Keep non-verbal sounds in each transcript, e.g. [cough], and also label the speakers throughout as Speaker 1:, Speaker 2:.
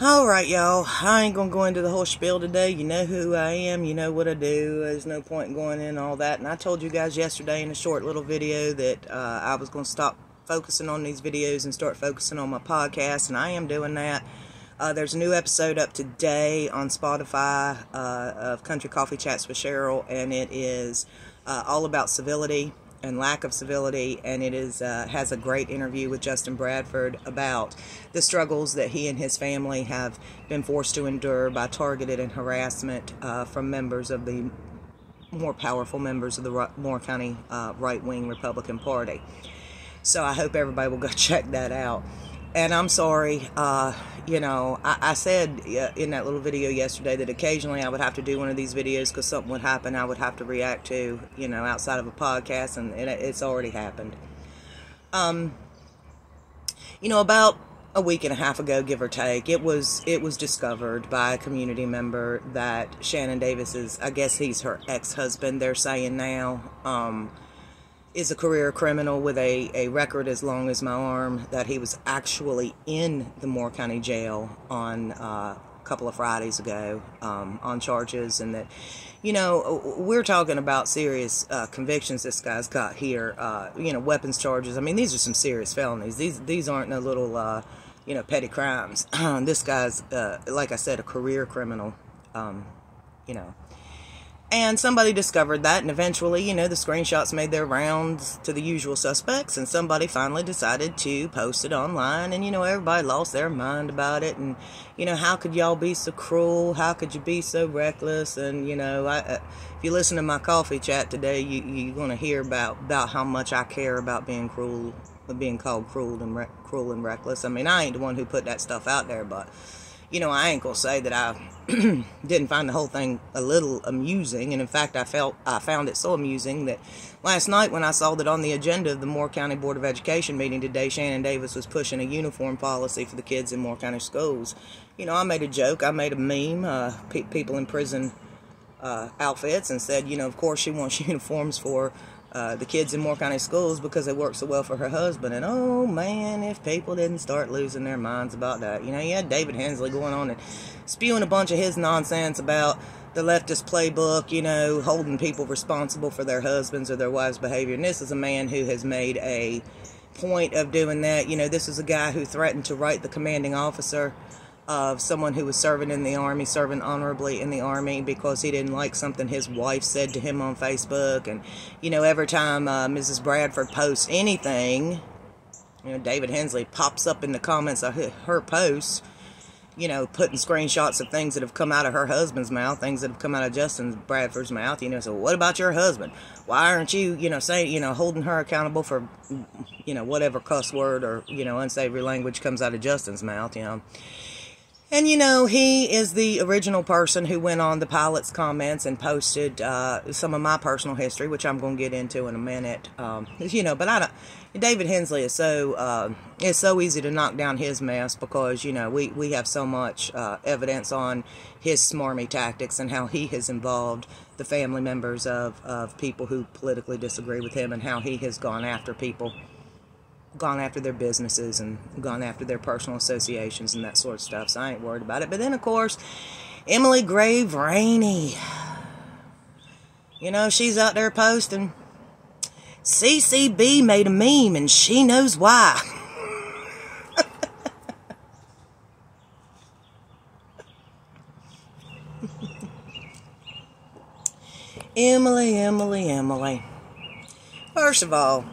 Speaker 1: All right, y'all. I ain't gonna go into the whole spiel today. You know who I am. You know what I do. There's no point in going in all that. And I told you guys yesterday in a short little video that uh, I was gonna stop focusing on these videos and start focusing on my podcast, and I am doing that. Uh, there's a new episode up today on Spotify uh, of Country Coffee Chats with Cheryl, and it is uh, all about civility and lack of civility, and it is uh, has a great interview with Justin Bradford about the struggles that he and his family have been forced to endure by targeted and harassment uh, from members of the more powerful members of the Moore County uh, right wing Republican Party. So I hope everybody will go [laughs] check that out. And I'm sorry, uh, you know, I, I, said in that little video yesterday that occasionally I would have to do one of these videos because something would happen I would have to react to, you know, outside of a podcast, and it, it's already happened. Um, you know, about a week and a half ago, give or take, it was it was discovered by a community member that Shannon Davis is, I guess he's her ex-husband. They're saying now. Um, is a career criminal with a, a record as long as my arm, that he was actually in the Moore County Jail on uh, a couple of Fridays ago um, on charges, and that, you know, we're talking about serious uh, convictions this guy's got here, uh, you know, weapons charges. I mean, these are some serious felonies. These, these aren't no little, uh, you know, petty crimes. [clears throat] this guy's, uh, like I said, a career criminal, um, you know. And somebody discovered that, and eventually, you know, the screenshots made their rounds to the usual suspects, and somebody finally decided to post it online, and, you know, everybody lost their mind about it, and, you know, how could y'all be so cruel? How could you be so reckless? And, you know, I, uh, if you listen to my coffee chat today, you, you're going to hear about, about how much I care about being cruel, being called cruel and, re- cruel and reckless. I mean, I ain't the one who put that stuff out there, but you know, I ain't gonna say that I [clears throat] didn't find the whole thing a little amusing, and in fact, I felt I found it so amusing that last night when I saw that on the agenda of the Moore County Board of Education meeting today, Shannon Davis was pushing a uniform policy for the kids in Moore County schools. You know, I made a joke, I made a meme, uh, pe- people in prison uh, outfits, and said, you know, of course she wants [laughs] uniforms for uh, the kids in Moore County schools because it worked so well for her husband. And oh man, if people didn't start losing their minds about that. You know, you had David Hensley going on and spewing a bunch of his nonsense about the leftist playbook, you know, holding people responsible for their husbands or their wives' behavior. And this is a man who has made a point of doing that. You know, this is a guy who threatened to write the commanding officer of someone who was serving in the army, serving honorably in the army because he didn't like something his wife said to him on Facebook. And, you know, every time uh, Mrs. Bradford posts anything, you know, David Hensley pops up in the comments of her posts, you know, putting screenshots of things that have come out of her husband's mouth, things that have come out of Justin Bradford's mouth. You know, so what about your husband? Why aren't you, you know, saying, you know, holding her accountable for, you know, whatever cuss word or, you know, unsavory language comes out of Justin's mouth, you know? And you know, he is the original person who went on the pilot's comments and posted uh, some of my personal history, which I'm going to get into in a minute. Um, you know, but I don't. David Hensley is so uh, it's so easy to knock down his mess because you know we we have so much uh, evidence on his smarmy tactics and how he has involved the family members of of people who politically disagree with him and how he has gone after people gone after their businesses and gone after their personal associations and that sort of stuff. So I ain't worried about it. But then, of course, Emily Grave Rainey. You know, she's out there posting. CCB made a meme and she knows why. [laughs] Emily, Emily, Emily. First of all,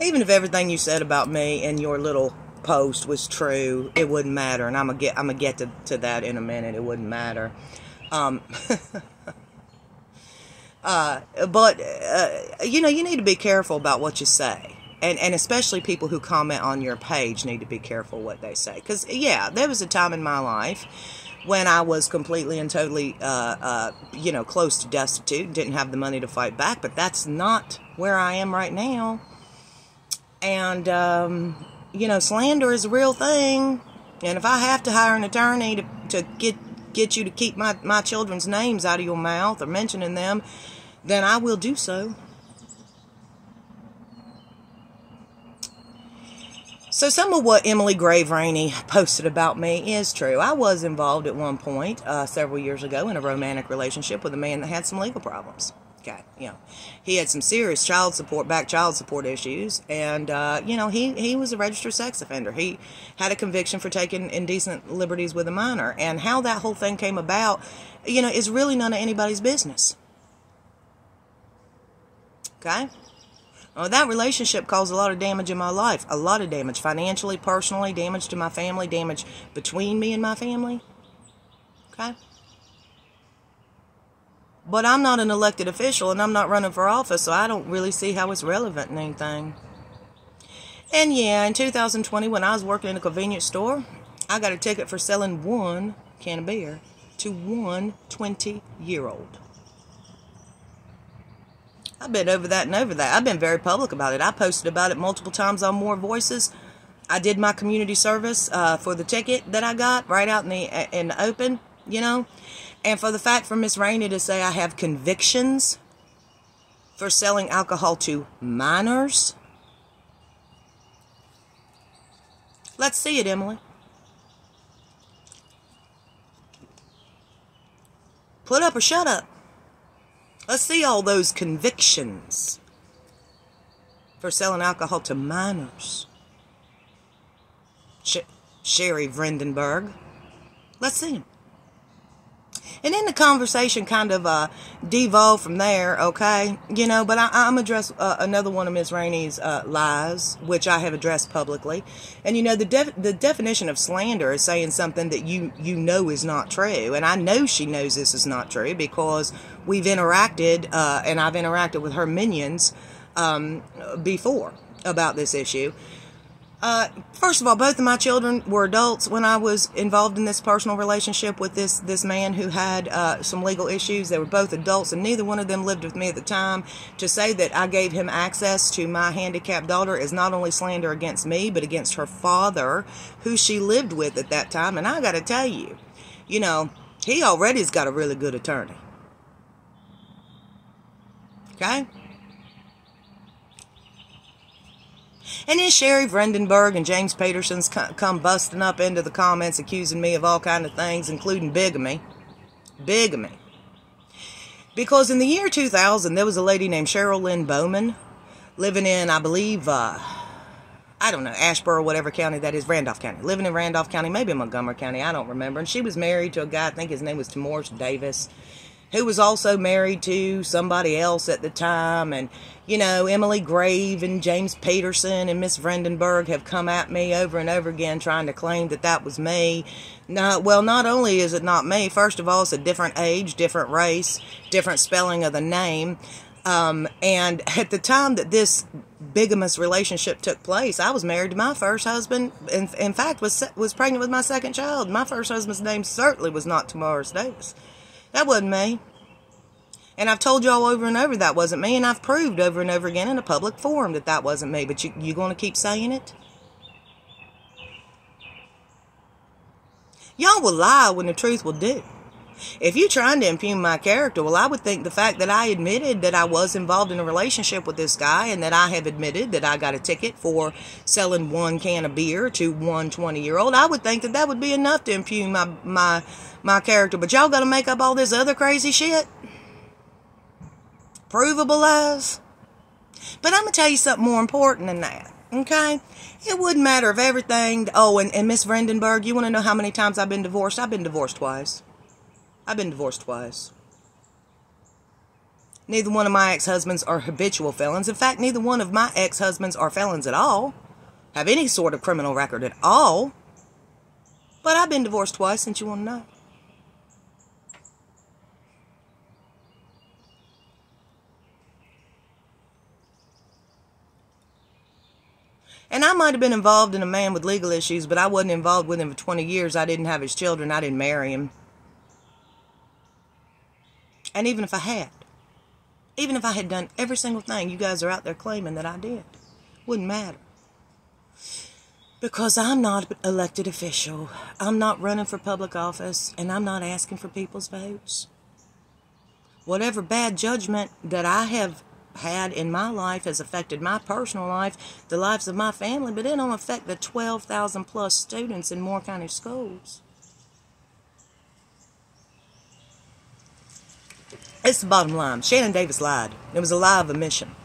Speaker 1: even if everything you said about me and your little post was true, it wouldn't matter. And I'm gonna get I'm gonna get to, to that in a minute. It wouldn't matter. Um, [laughs] uh, but uh, you know, you need to be careful about what you say. And, and especially people who comment on your page need to be careful what they say. Because, yeah, there was a time in my life when I was completely and totally, uh, uh, you know, close to destitute, didn't have the money to fight back, but that's not where I am right now. And, um, you know, slander is a real thing. And if I have to hire an attorney to, to get get you to keep my, my children's names out of your mouth or mentioning them, then I will do so. So some of what Emily Grave Rainey posted about me is true. I was involved at one point uh, several years ago in a romantic relationship with a man that had some legal problems. Okay, you know, he had some serious child support, back child support issues, and uh, you know he he was a registered sex offender. He had a conviction for taking indecent liberties with a minor, and how that whole thing came about, you know, is really none of anybody's business. Okay. Well, that relationship caused a lot of damage in my life. A lot of damage. Financially, personally, damage to my family, damage between me and my family. Okay? But I'm not an elected official and I'm not running for office, so I don't really see how it's relevant in anything. And yeah, in 2020, when I was working in a convenience store, I got a ticket for selling one can of beer to one 20 year old. I've been over that and over that. I've been very public about it. I posted about it multiple times on More Voices. I did my community service uh, for the ticket that I got right out in the in the open, you know. And for the fact for Miss Rainey to say I have convictions for selling alcohol to minors. Let's see it, Emily. Put up or shut up. Let's see all those convictions for selling alcohol to minors. Sh- Sherry Vredenburg. Let's see them. And then the conversation kind of uh, devolved from there, okay? You know, but I, am address uh, another one of Miss Rainey's uh, lies, which I have addressed publicly. And you know, the def- the definition of slander is saying something that you you know is not true, and I know she knows this is not true because we've interacted, uh, and I've interacted with her minions um, before about this issue. Uh, first of all, both of my children were adults when I was involved in this personal relationship with this this man who had uh, some legal issues. They were both adults, and neither one of them lived with me at the time. To say that I gave him access to my handicapped daughter is not only slander against me, but against her father, who she lived with at that time. And I got to tell you, you know, he already's got a really good attorney. Okay. And then Sherry Vredenburg and James Pedersen's come busting up into the comments accusing me of all kind of things, including bigamy. Bigamy. Because in the year 2000, there was a lady named Cheryl Lynn Bowman living in, I believe, uh, I don't know, Asheboro, whatever county that is, Randolph County. Living in Randolph County, maybe Montgomery County, I don't remember. And she was married to a guy, I think his name was Tamoris Davis who was also married to somebody else at the time. And, you know, Emily Grave and James Pedersen and Miss Vredenburg have come at me over and over again trying to claim that that was me. No, well, not only is it not me, first of all, it's a different age, different race, different spelling of the name. Um, and at the time that this bigamous relationship took place, I was married to my first husband. In, in fact, was was pregnant with my second child. My first husband's name certainly was not Tamoris Davis. That wasn't me. And I've told y'all over and over that wasn't me, and I've proved over and over again in a public forum that that wasn't me. But you, you going to keep saying it? Y'all will lie when the truth will do. If you're trying to impugn my character, well, I would think the fact that I admitted that I was involved in a relationship with this guy and that I have admitted that I got a ticket for selling one can of beer to one 20 year old, I would think that that would be enough to impugn my, my, my character. But y'all got to make up all this other crazy shit? Provable lies? But I'm going to tell you something more important than that. Okay? It wouldn't matter if everything. Oh, and, and Miss Vredenburg, you want to know how many times I've been divorced? I've been divorced twice. I've been divorced twice. Neither one of my ex husbands are habitual felons. In fact, neither one of my ex husbands are felons at all, have any sort of criminal record at all. But I've been divorced twice, since you want to know. And I might have been involved in a man with legal issues, but I wasn't involved with him for 20 years. I didn't have his children. I didn't marry him. And even if I had, even if I had done every single thing you guys are out there claiming that I did, wouldn't matter. Because I'm not an elected official. I'm not running for public office, and I'm not asking for people's votes. Whatever bad judgment that I have had in my life has affected my personal life, the lives of my family, but it don't affect the 12,000 plus students in Moore County schools. It's the bottom line. Shannon Davis lied. It was a lie of omission.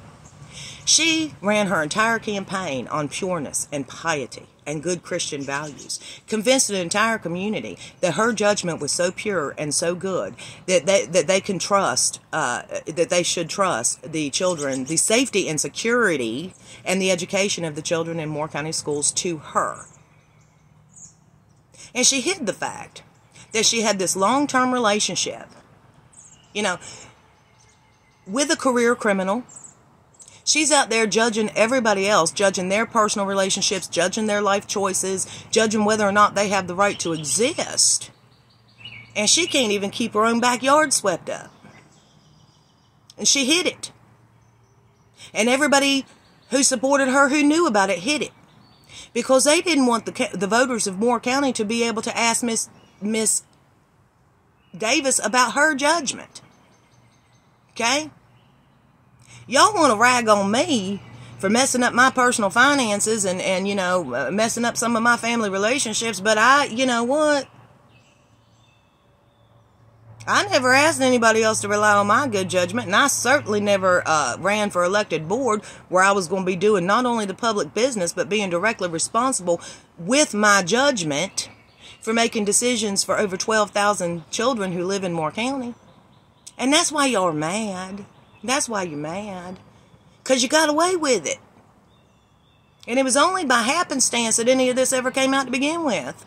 Speaker 1: She ran her entire campaign on pureness and piety and good Christian values, convinced an entire community that her judgment was so pure and so good that they, that they can trust, uh, that they should trust the children, the safety and security and the education of the children in Moore County schools to her. And she hid the fact that she had this long term relationship you know, with a career criminal. She's out there judging everybody else, judging their personal relationships, judging their life choices, judging whether or not they have the right to exist. And she can't even keep her own backyard swept up. And she hid it. And everybody who supported her, who knew about it, hid it. Because they didn't want the, the voters of Moore County to be able to ask Miss, Miss Davis about her judgment. Okay? Y'all want to rag on me for messing up my personal finances and, and you know, uh, messing up some of my family relationships, but I, you know what? I never asked anybody else to rely on my good judgment, and I certainly never uh, ran for elected board where I was going to be doing not only the public business, but being directly responsible with my judgment for making decisions for over 12,000 children who live in Moore County. And that's why y'all are mad. That's why you're mad. Because you got away with it. And it was only by happenstance that any of this ever came out to begin with.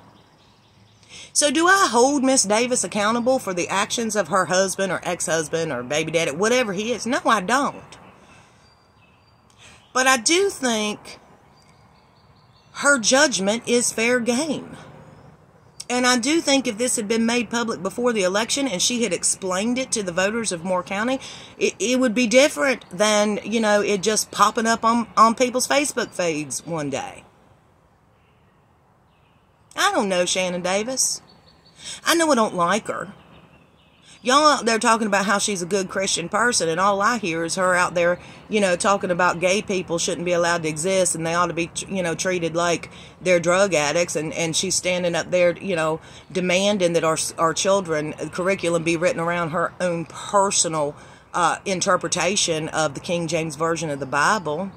Speaker 1: So, do I hold Miss Davis accountable for the actions of her husband or ex husband or baby daddy, whatever he is? No, I don't. But I do think her judgment is fair game. And I do think if this had been made public before the election and she had explained it to the voters of Moore County, it, it would be different than, you know, it just popping up on, on people's Facebook feeds one day. I don't know Shannon Davis. I know I don't like her y'all out there talking about how she's a good Christian person, and all I hear is her out there, you know, talking about gay people shouldn't be allowed to exist and they ought to be, you know, treated like they're drug addicts, and and she's standing up there, you know, demanding that our our children curriculum be written around her own personal uh, interpretation of the King James version of the Bible.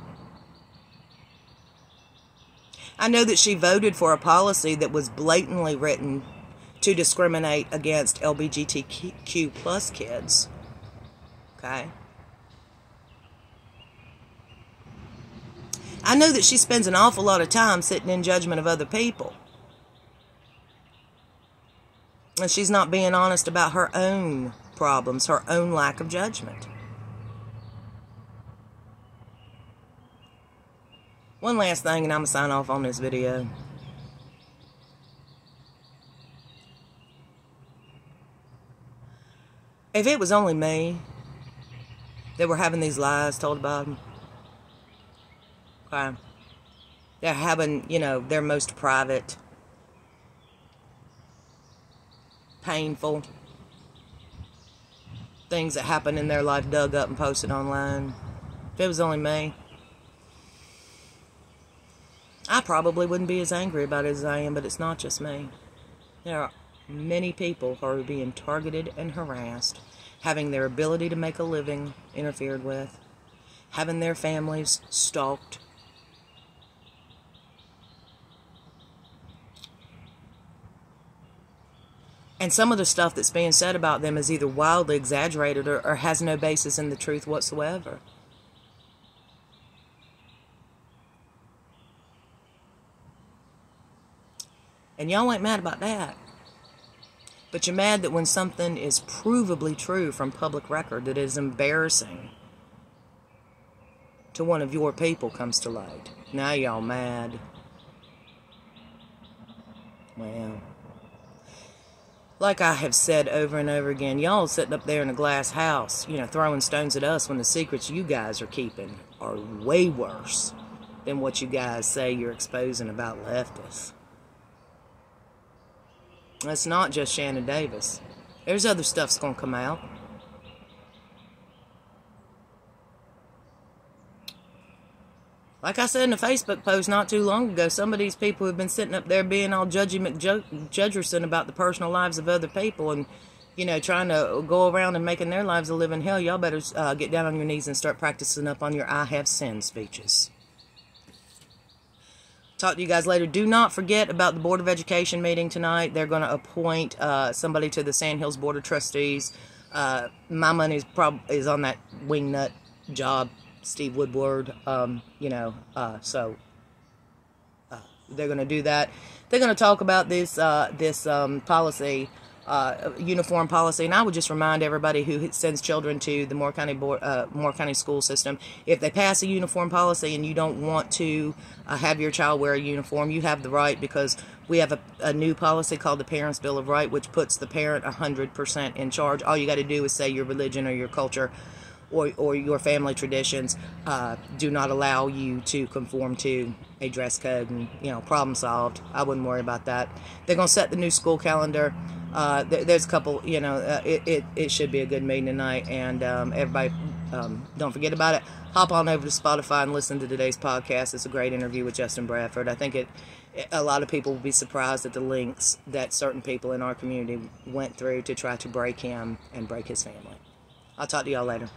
Speaker 1: I know that she voted for a policy that was blatantly written to discriminate against LGBTQ plus kids. Okay. I know that she spends an awful lot of time sitting in judgment of other people. And she's not being honest about her own problems, her own lack of judgment. One last thing, and I'm going to sign off on this video. If it was only me that were having these lies told about them, okay, they're having, you know, their most private, painful things that happen in their life dug up and posted online. If it was only me, I probably wouldn't be as angry about it as I am, but it's not just me. There are many people are being targeted and harassed, having their ability to make a living interfered with, having their families stalked. And some of the stuff that's being said about them is either wildly exaggerated or, or has no basis in the truth whatsoever. And y'all ain't mad about that. But you're mad that when something is provably true from public record that is embarrassing to one of your people comes to light. Now y'all mad. Well, like I have said over and over again, y'all sitting up there in a glass house, you know, throwing stones at us when the secrets you guys are keeping are way worse than what you guys say you're exposing about leftists. It's not just Shannon Davis. There's other stuff's going to come out. like I said in a Facebook post not too long ago, some of these people have been sitting up there being all judgy McJudgerson about the personal lives of other people and, you know, trying to go around and making their lives a living hell. Y'all better uh, get down on your knees and start practicing up on your I have sinned speeches. Talk to you guys later. Do not forget about the Board of Education meeting tonight. They're going to appoint uh, somebody to the Sandhills Board of Trustees. Uh, my money is, prob- is on that wingnut job Steve Woodward. Um, you know, uh, so uh, they're going to do that. They're going to talk about this uh, this um, policy, uh, uniform policy, and I would just remind everybody who sends children to the Moore County Board, uh, Moore County school system, if they pass a uniform policy and you don't want to uh, have your child wear a uniform, you have the right because we have a, a new policy called the Parents Bill of Right, which puts the parent 100% in charge. All you got to do is say your religion or your culture or, or your family traditions uh, do not allow you to conform to a dress code and you know problem solved. I wouldn't worry about that. They're going to set the new school calendar uh, there, there's a couple you know uh, it, it, it, should be a good meeting tonight and um, everybody um, don't forget about it. Hop on over to spotify and listen to today's podcast. It's a great interview with justin bradford. I think it a lot of people will be surprised at the links that certain people in our community went through to try to break him and break his family. I'll talk to y'all later